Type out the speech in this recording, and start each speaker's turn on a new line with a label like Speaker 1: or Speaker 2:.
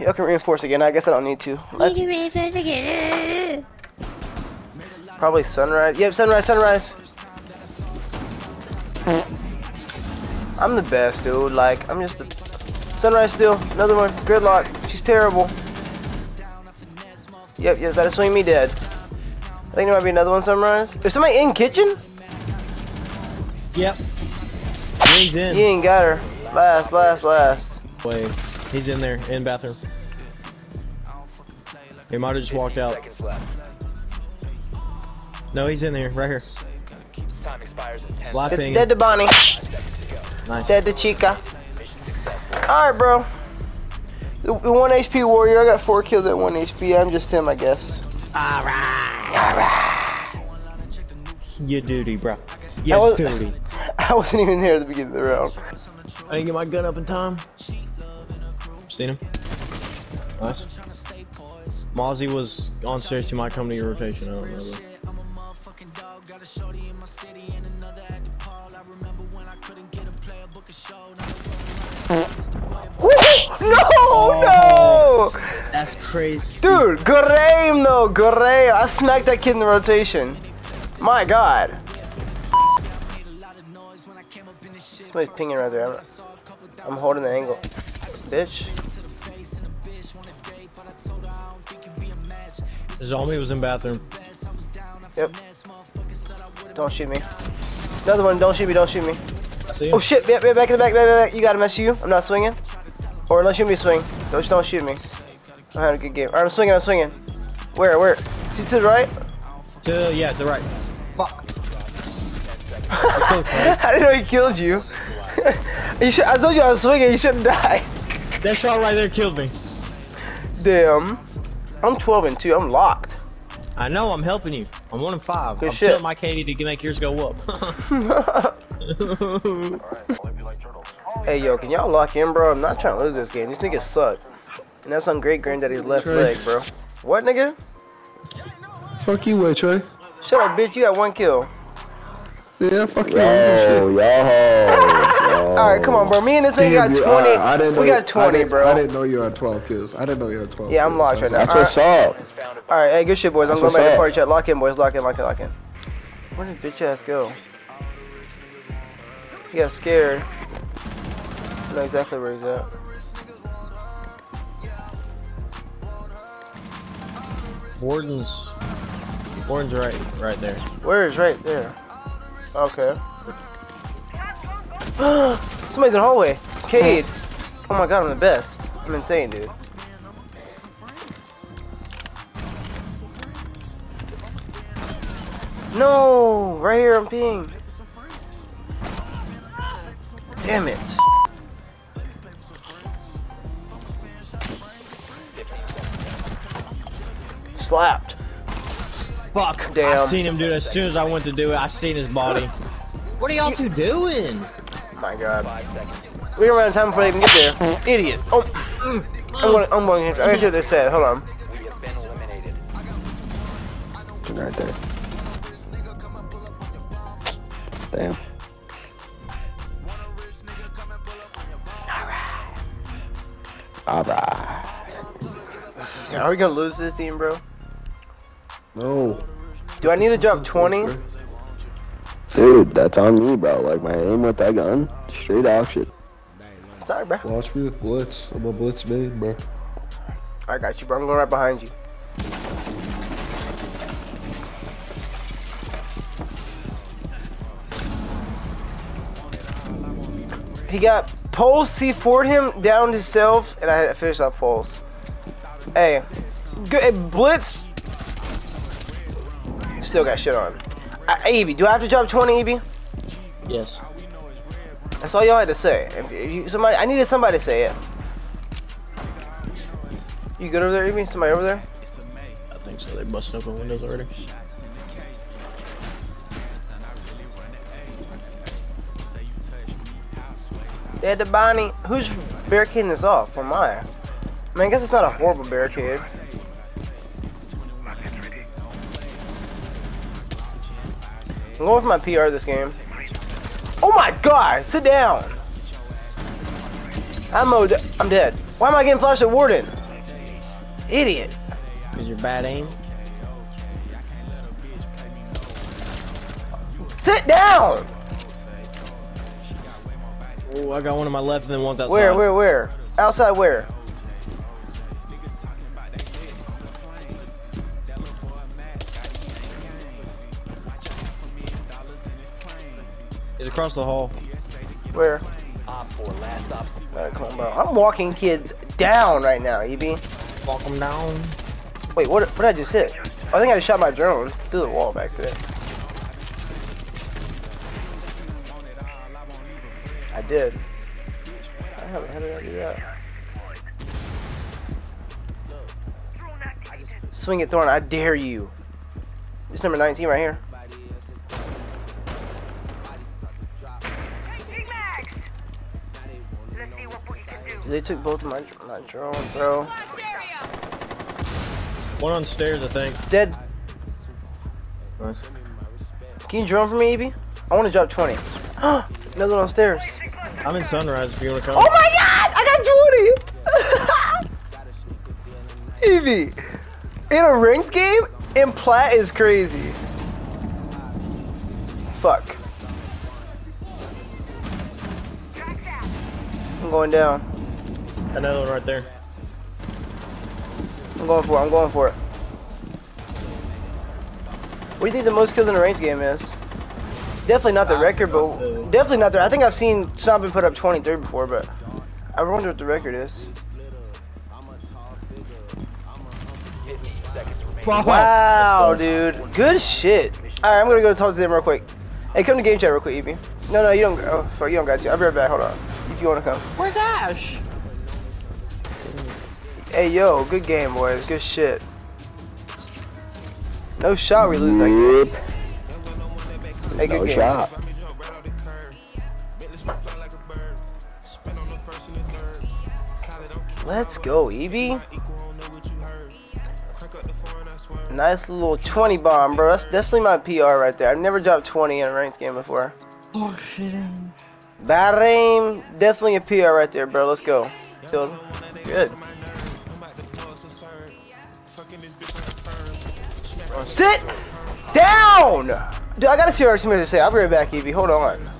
Speaker 1: Y'all can reinforce again. I guess I don't need to. I-
Speaker 2: Need to reinforce again.
Speaker 1: probably sunrise. Yep, sunrise, sunrise. I'm the best, dude. Like, I'm just the sunrise. Still another one. Gridlock. She's terrible. Yep, yep. That'll swing me dead. I think there might be another one. Sunrise. Is somebody in kitchen?
Speaker 3: Yep. Wings in.
Speaker 1: He ain't got her. Last, last, last.
Speaker 3: Wait, he's in there, in bathroom. He might have just walked out. No, he's in there, right here.
Speaker 4: Time expires in
Speaker 1: Dead, to Bonnie.
Speaker 3: Nice.
Speaker 1: Dead to Chica. Alright, bro. The, the 1 HP warrior, I got 4 kills at 1 HP. I'm just him, I guess. Alright. Alright.
Speaker 3: Your duty, bro.
Speaker 1: I
Speaker 3: Your
Speaker 1: was-
Speaker 3: duty.
Speaker 1: I wasn't even there at the beginning of the round.
Speaker 3: I didn't get my gun up in time. Seen him? Nice. Mozzie was on stairs. He might come to your rotation. I don't know. though.
Speaker 1: Woo! No, no!
Speaker 3: That's crazy.
Speaker 1: Dude, though, Gorame. I smacked that kid in the rotation. My god. Somebody's pinging right there. I'm, I'm holding the angle. Bitch.
Speaker 3: Zombie was in bathroom.
Speaker 1: Yep. Don't shoot me. Another one, don't shoot me, don't shoot me.
Speaker 3: I see him.
Speaker 1: Oh shit, yep, back in the back, back, back, back. You gotta mess you. I'm not swinging. Or unless you me swing. Don't, don't shoot me. I had a good game. Alright, I'm swinging, I'm swinging. Where, where? See to the right?
Speaker 3: To, yeah, to the right.
Speaker 1: I didn't know he killed you. you should, I told you I was swinging, you shouldn't die.
Speaker 3: That shot right there killed me.
Speaker 1: Damn. I'm 12 and 2, I'm locked.
Speaker 3: I know, I'm helping you. I'm one and five.
Speaker 1: Good
Speaker 3: I'm
Speaker 1: shit.
Speaker 3: killing my KD to make yours go up.
Speaker 1: hey yo, can y'all lock in, bro? I'm not trying to lose this game. These niggas suck. And that's on great granddaddy's left
Speaker 5: Trey.
Speaker 1: leg, bro. What, nigga?
Speaker 5: Fuck you, way Trey.
Speaker 1: Shut up, bitch. You got one kill.
Speaker 5: Yeah, fuck you.
Speaker 6: Yo, yo, yo.
Speaker 1: Alright, come on, bro. Me and this nigga got
Speaker 5: Damn,
Speaker 1: 20.
Speaker 5: you- I- I didn't know
Speaker 1: we
Speaker 5: you-
Speaker 1: got
Speaker 5: I
Speaker 1: 20,
Speaker 5: didn't-
Speaker 1: bro.
Speaker 5: I didn't know you had 12 kills. I didn't know you had 12
Speaker 1: Yeah, I'm
Speaker 5: kills.
Speaker 1: locked right now.
Speaker 6: That's what's up.
Speaker 1: Alright, hey, good shit, boys. I'm going back to
Speaker 6: what's
Speaker 1: the party chat. Lock in, boys. Lock in, lock in, lock in. Where did bitch ass go? He got scared. I know exactly where he's at.
Speaker 3: Warden's. Warden's right, right there.
Speaker 1: Where is right there? Okay. Somebody's in the hallway. Cade. Oh my god, I'm the best. I'm insane, dude. No! Right here, I'm peeing. Damn it. Slapped.
Speaker 3: Fuck. I seen him do it as soon as I went to do it. I seen his body. What are y'all two doing?
Speaker 1: My god. We don't run out of time before they even get there. Idiot. Oh. Mm. I'm going, I'm going, I gotta see what they said. Hold on.
Speaker 4: We have been eliminated.
Speaker 6: Right there. Damn. Alright. Alright.
Speaker 1: Are we gonna lose this team, bro?
Speaker 5: No.
Speaker 1: Do I need to drop 20?
Speaker 6: Dude, that's on me, bro. Like, my aim with that gun, straight dog shit.
Speaker 1: Sorry, bro.
Speaker 5: Watch me with Blitz. I'm a Blitz main, bro.
Speaker 1: I got you, bro. I'm going right behind you. He got Pulse, he forward him down himself, and I finished off Pulse. Hey, good, hey, Blitz still got shit on. Evie, do I have to drop 20, Evie?
Speaker 3: Yes.
Speaker 1: That's all y'all had to say. If, you, somebody, I needed somebody to say it. You good over there, Evie? Somebody over there?
Speaker 3: I think so. They're busting open windows already.
Speaker 1: Yeah, the Bonnie. Who's barricading this off? Am I? I mean, I guess it's not a horrible barricade. I'm going for my PR this game. Oh my god! Sit down! I'm. I'm dead. Why am I getting flashed at Warden? Idiot.
Speaker 3: Cause you're bad aim.
Speaker 1: Sit down.
Speaker 3: Oh, I got one on my left and then one's outside.
Speaker 1: Where, where, where? Outside where?
Speaker 3: He's across the hall.
Speaker 1: Where?
Speaker 4: Op 4, last op.
Speaker 1: Alright, come on. I'm walking kids down right now, EB.
Speaker 3: Walk them down.
Speaker 1: Wait, what, what did I just hit? Oh, I think I just shot my drone through the wall by accident. I did. How the hell did I do that? Swing it, Thorn. I dare you. It's number 19 right here. They took both my, my drones, bro.
Speaker 3: One on stairs, I think.
Speaker 1: Dead.
Speaker 3: Nice.
Speaker 1: Can you drone for me, EB? I want to drop 20. Another one on stairs.
Speaker 3: I'm in Sunrise if you want to come.
Speaker 1: Oh my god! I got 20! Evie! In a ranked game, in plat is crazy. Fuck. I'm going down.
Speaker 3: Another one right there.
Speaker 1: I'm going for it. I'm going for it. What do you think the most kills in a range game is? Definitely not the
Speaker 3: I
Speaker 1: record, but
Speaker 3: to-
Speaker 1: definitely not the. I think I've seen Snobbin put up 23 before, but I wonder what the record is.
Speaker 4: 15 seconds remaining.
Speaker 1: Wow,
Speaker 3: Let's go.
Speaker 1: dude. Good shit. Alright, I'm gonna go talk to them real quick. Hey, come to game chat real quick, Evie. No, no, you don't. Oh, fuck, you don't got to. I'll be right back. Hold on. If you wanna come.
Speaker 3: Where's Ash?
Speaker 1: Hey, yo, good game, boys. Good shit. No shot, we lose that game. Hey, good
Speaker 6: No
Speaker 1: game.
Speaker 6: shot.
Speaker 1: Let's go, Evie. Nice little 20 bomb, bro. That's definitely my PR right there. I've never dropped 20 in a ranked game before.
Speaker 3: Oh shit.
Speaker 1: Bad aim, definitely a PR right there, bro. Let's go. Good. Sit down! Dude, I gotta see what somebody to say. I'll be right back, Evie. Hold on.